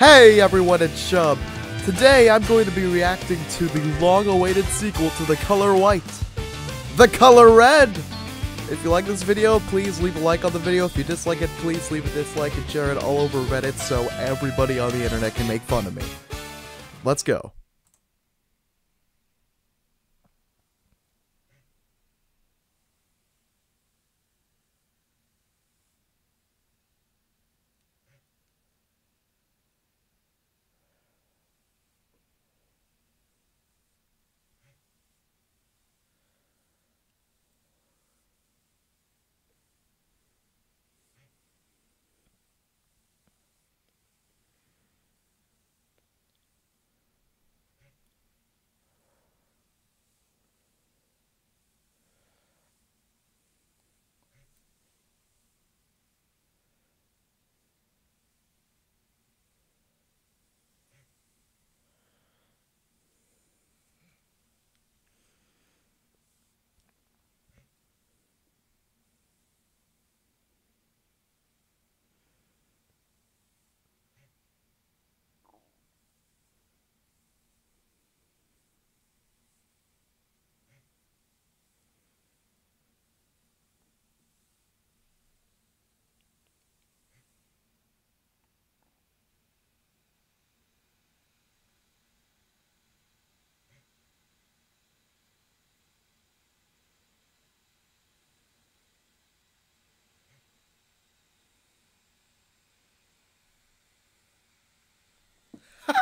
Hey everyone, it's Shubb. Today I'm going to be reacting to the long-awaited sequel to The Color White, The Color Red! If you like this video, please leave a like on the video. If you dislike it, please leave a dislike and share it all over Reddit so everybody on the internet can make fun of me. Let's go.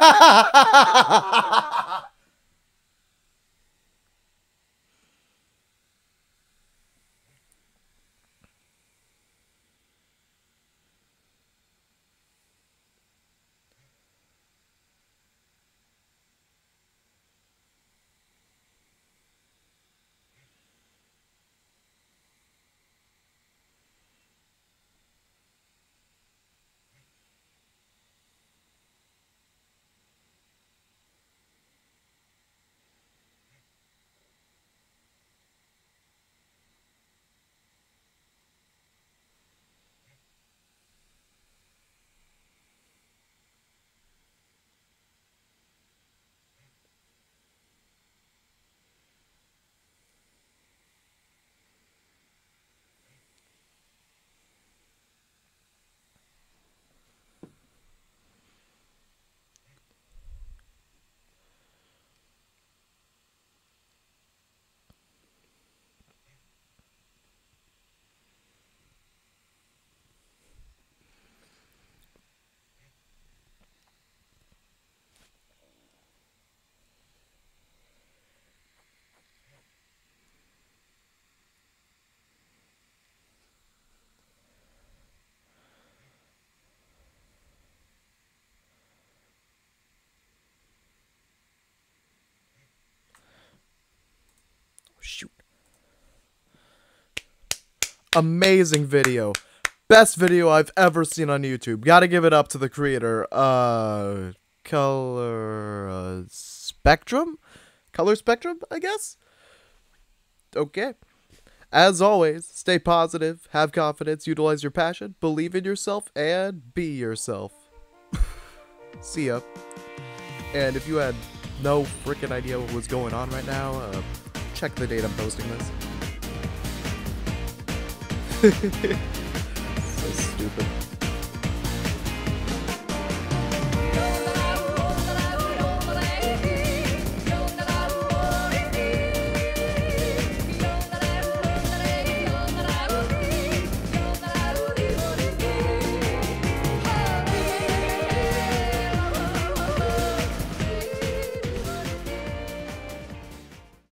Shoot. Amazing video. Best video I've ever seen on YouTube. Gotta give it up to the creator. Uh, Color uh, Spectrum? Color Spectrum, I guess? Okay. As always, stay positive, have confidence, utilize your passion, believe in yourself, and be yourself. See ya. And if you had no freaking idea what was going on right now, uh, check the date I'm posting this. so stupid.